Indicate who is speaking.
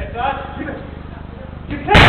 Speaker 1: Etwas. Halt. Gib